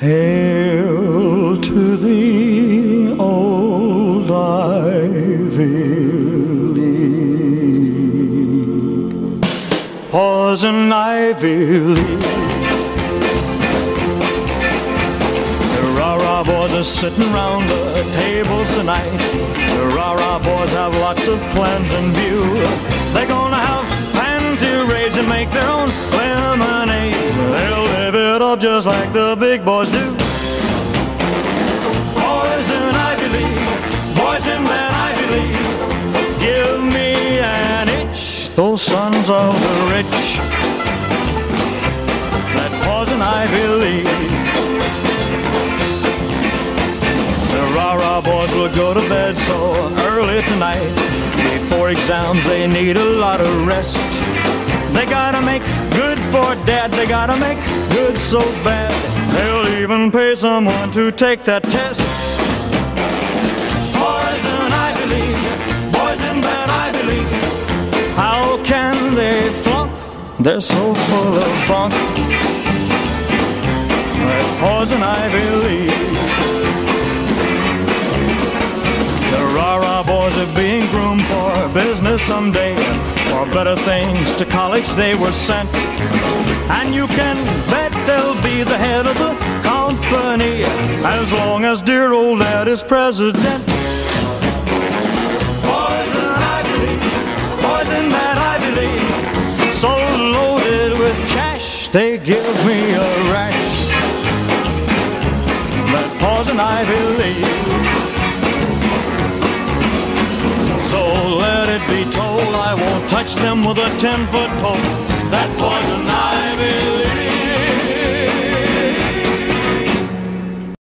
Hail to the old Ivy League. Poison Ivy League. The rah-rah boys are sitting round the tables tonight. The rah-rah boys have lots of plans in view. They're gonna live just like the big boys do. Boys in Ivy League, boys in that Ivy League. Give me an itch, those sons of the rich. That poison Ivy League. The rah-rah boys will go to bed so early tonight. Before exams, they need a lot of rest. They gotta make good for dad. They gotta make good so bad. They'll even pay someone to take that test. Ivy League, boys in that Ivy League. How can they flunk? They're so full of bunk. That poison Ivy League. The rah-rah boys are being groomed for business someday. For better things to college they were sent. And you can bet they'll be the head of the company as long as dear old dad is president. Boys in Ivy boys that Ivy League, so loaded with cash they give me a rash. That poison Ivy League. So be told I won't touch them with a ten foot pole. That poison ivy